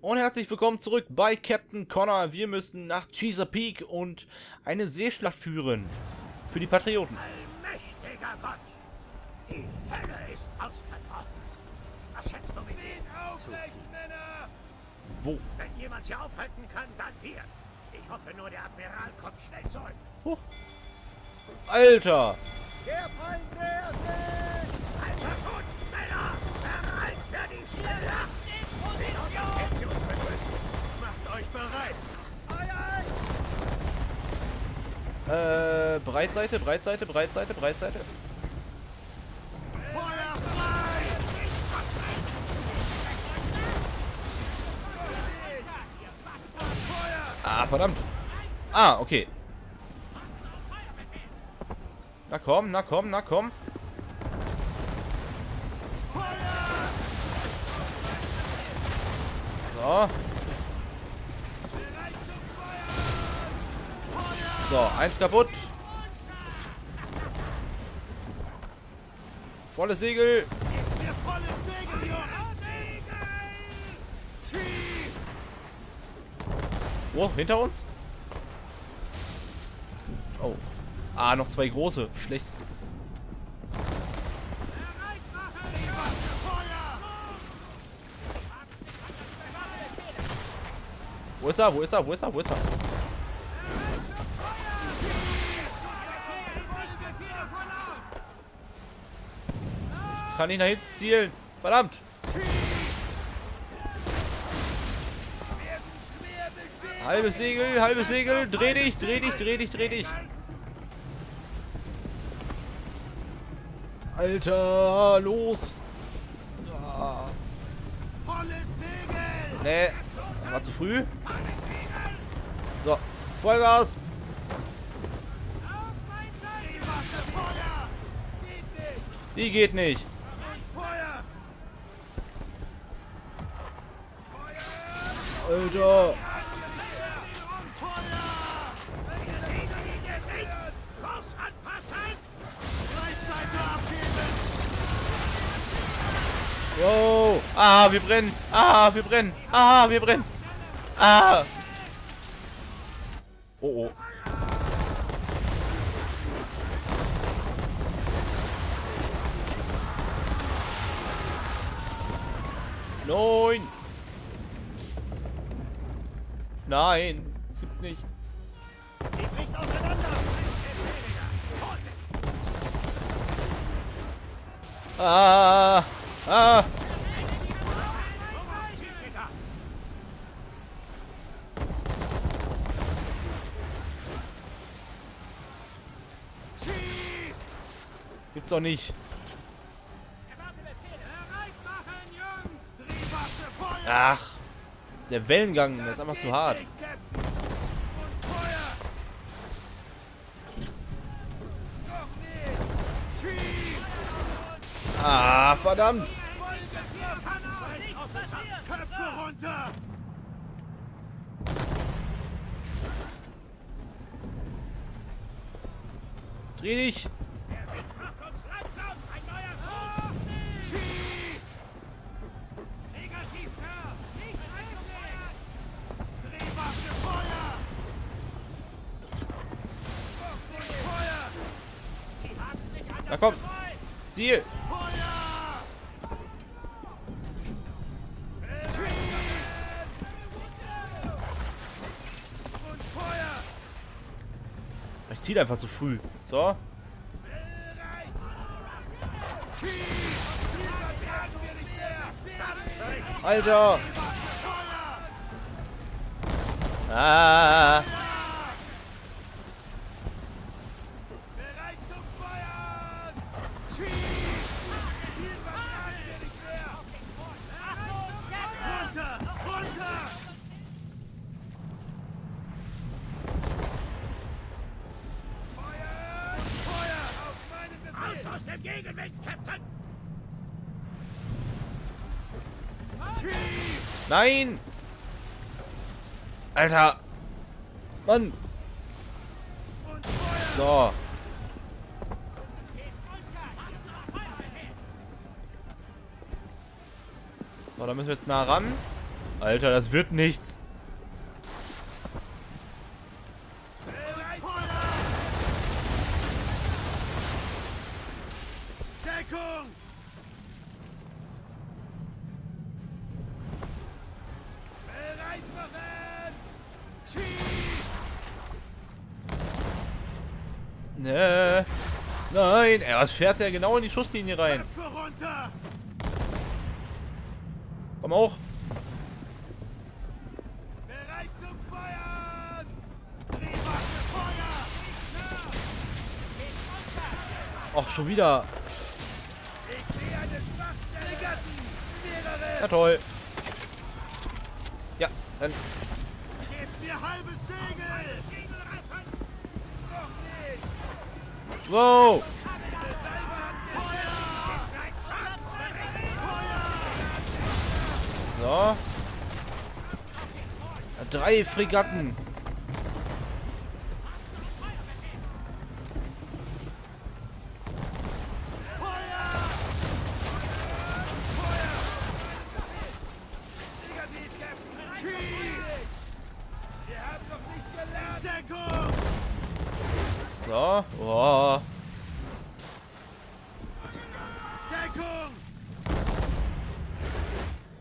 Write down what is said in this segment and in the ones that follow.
Und herzlich willkommen zurück bei Captain Connor. Wir müssen nach Chesapeake und eine Seeschlacht führen. Für die Patrioten. Allmächtiger Gott! Die Hölle ist ausgebrochen! Was schätzt du mit ihnen aufrecht, Männer! Wo? Wenn jemand sie aufhalten kann, dann wir. Ich hoffe nur, der Admiral kommt schnell zurück. Huch. Alter! Der Feind nähert sich! Also gut, Männer! Bereit für die Schlacht! Äh, Breitseite, Breitseite, Breitseite, Breitseite. Ah, verdammt. Ah, okay. Na komm, na komm, na komm. So. So, eins kaputt. Volle Segel. Wo? Hinter uns? Oh. Ah, noch zwei große. Schlecht. Wo ist er? Wo ist er? Wo ist er? Wo ist er? Kann ihn da hinten zielen. Verdammt. Halbes Segel, halbes Segel. Dreh dich, dreh dich, dreh dich, dreh dich. Alter, los. Ah. Nee, war zu früh. So, Vollgas. Die geht nicht. Alter. Yo. Ah, wir brennen. Ah, wir brennen. Ah, wir brennen. Ah. Oh, oh. Nein. Nein. Das gibt's nicht. Ah. Ah. Gibt's doch nicht. Ach. Der Wellengang, der ist einfach zu hart. Ah, verdammt. Dreh dich. Ich ziel einfach zu früh. So. Alter. Ah. Nein. Alter. Mann. So. So, da müssen wir jetzt nah ran. Alter, das wird nichts. Deckung! Bereit machen! Schieß! Ne. Er fährt ja genau in die Schusslinie rein. Komm Feuer! Ach, schon wieder. Ich sehe eine Schwachstelle! Fregatten! Mehrere! Ja, toll. Ja, dann. Gebt mir halbes Segel! Segel raffen! Noch nicht! Wow. So. Drei Fregatten.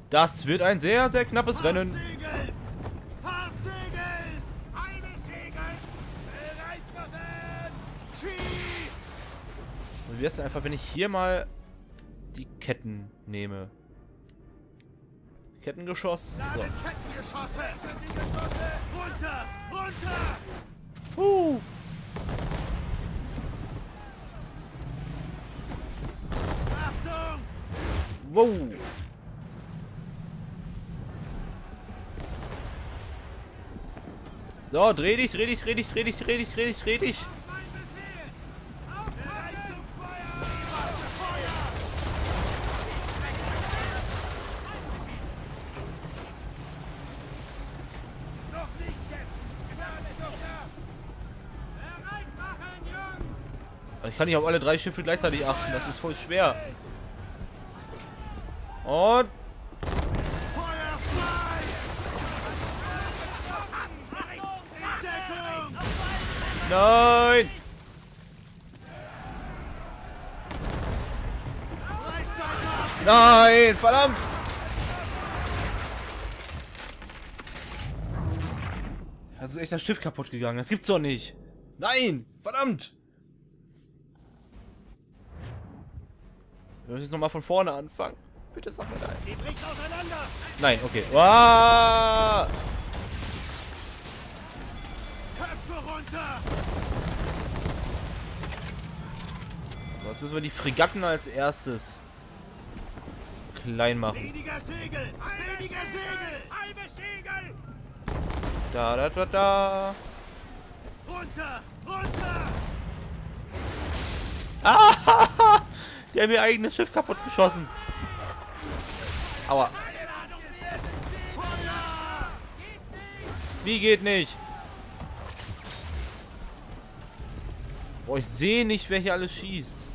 Das wird ein sehr, sehr knappes Rennen. Schieß! Wie wär's denn einfach, wenn ich hier mal die Ketten nehme? Kettengeschoss. So. Runter! Runter! Huh. Achtung! Wow. So, dreh dich, dreh dich, dreh dich, dreh dich, dreh dich, dreh dich, dreh dich. Ich kann nicht auf alle drei Schiffe gleichzeitig achten, das ist voll schwer. Und nein! Nein, verdammt! Das ist echt das Schiff kaputt gegangen. Das gibt's doch nicht. Nein, verdammt! Wir müssen jetzt nochmal von vorne anfangen. Bitte sag mir nein. Sie bricht auseinander! Nein, okay. Wow! Runter! So, jetzt müssen wir die Fregatten als erstes klein machen. Weniger Segel! Weniger Segel! Halbe Segel! Da, da, da, da. Runter! Runter! Ah! Die haben ihr eigenes Schiff kaputt geschossen. Aua. Wie geht nicht? Boah, ich sehe nicht, wer hier alles schießt.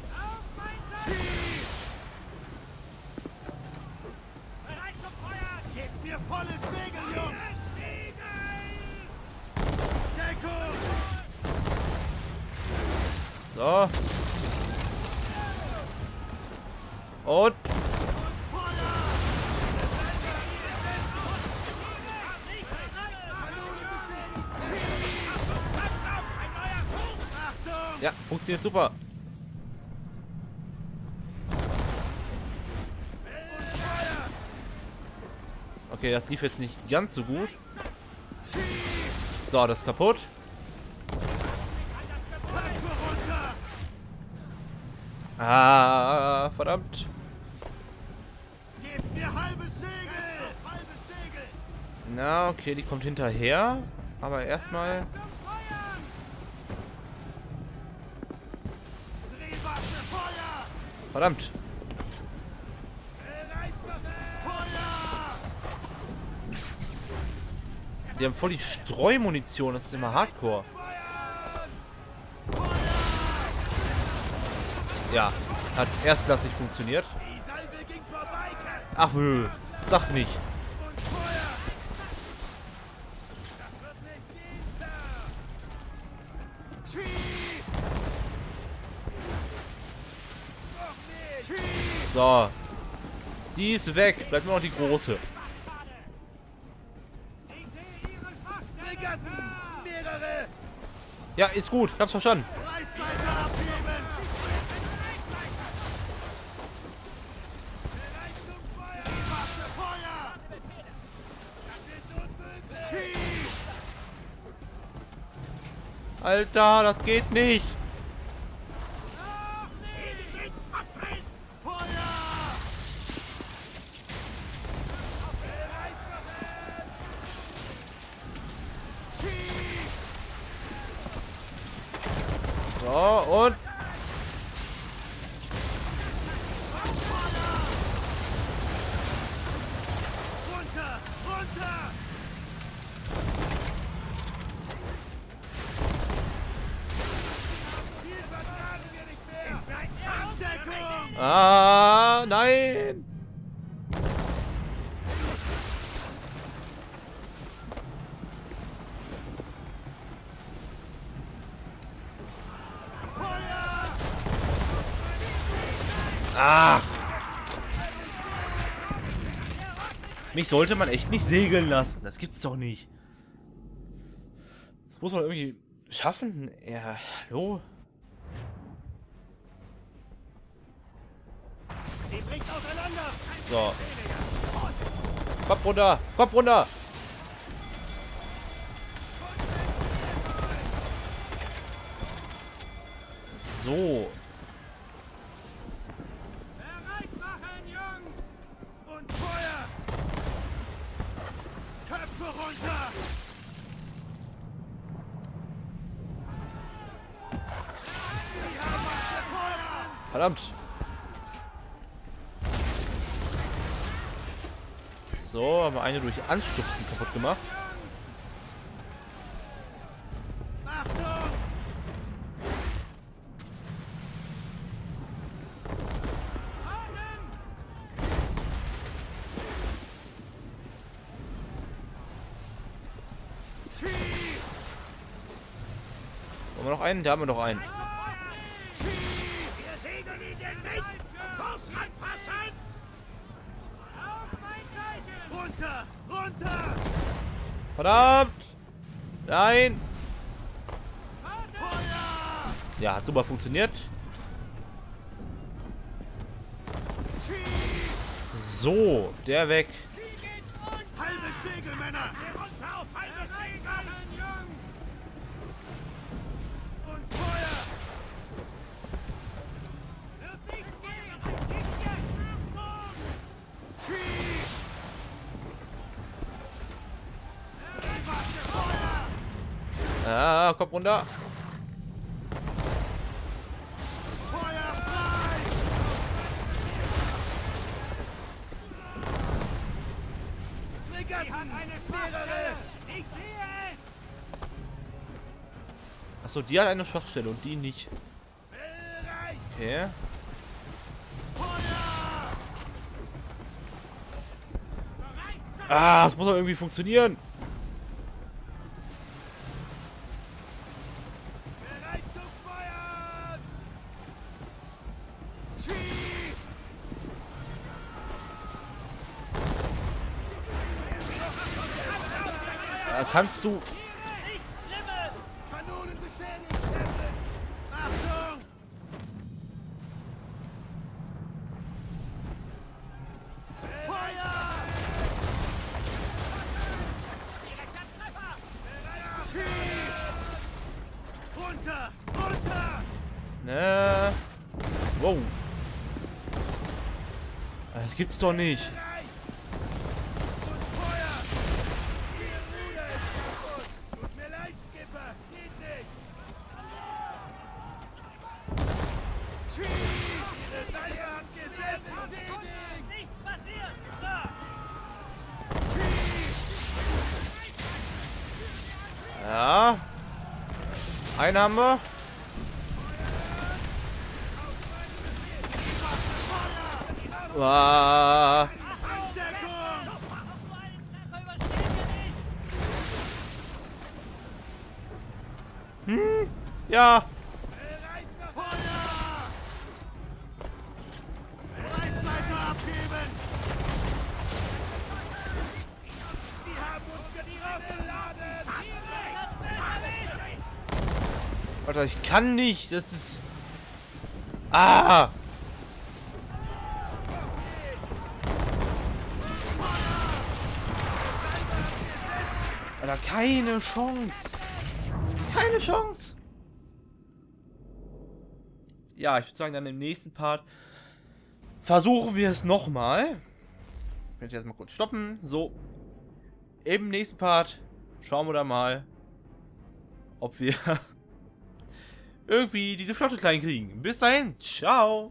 Ja, funktioniert super. Okay, das lief jetzt nicht ganz so gut. So, das ist kaputt. Ah, verdammt. Na, okay, die kommt hinterher. Aber erstmal. Verdammt. Die haben voll die Streumunition. Das ist immer Hardcore. Ja, hat erstklassig funktioniert. Ach, wö. Sag nicht. Und Feuer! So. Die ist weg. Bleibt nur noch die große. Ja, ist gut. Ich hab's verstanden. Alter, das geht nicht. Feuer! Schieß! So, und... Runter! Runter! Hier vertragen wir nicht mehr! Abdeckung! Ah, nein. Ach. Mich sollte man echt nicht segeln lassen. Das gibt's doch nicht. Das muss man irgendwie schaffen. Ja, hallo? So. Kopf runter! Kopf runter! So. Verdammt. So, haben wir eine durch Anstupsen kaputt gemacht. Haben wir noch einen? Da haben wir noch einen. Schieß! Wir segeln ihnen mit! Kurs anpassen! Runter! Runter! Verdammt! Nein! Ja, hat super funktioniert. So, der weg. Halbes Segel, Männer! Runter auf halbes Segel! Und Feuer! Schieß! Waffe, Feuer! Ah, Kopf runter. Feuer frei! Fregatten! eine schwerere! Ich sehe es! Achso, die hat eine Schwachstelle und die nicht. Okay. Ah, das muss doch irgendwie funktionieren. Runter! Runter! Ne? Wow. Das gibt's doch nicht. Bereit! Und Feuer! Ihr Ruder ist kaputt! Tut mir leid, Skipper! Geht nicht! Schieß! Ihre Seite hat gesessen! Beschädigt! Nichts passiert, Sir! Schieß! Ja. Einen haben wir. Ah. Deckung! So einen Treffer überstehen wir nicht! Ja. Bereit für Feuer! Bereit Alter, ich kann nicht. Das ist... Ah! Alter, keine Chance. Keine Chance. Ja, ich würde sagen, dann im nächsten Part versuchen wir es nochmal. Ich werde jetzt mal kurz stoppen. So. Im nächsten Part schauen wir da mal, ob wir irgendwie diese Flotte klein kriegen. Bis dahin. Ciao.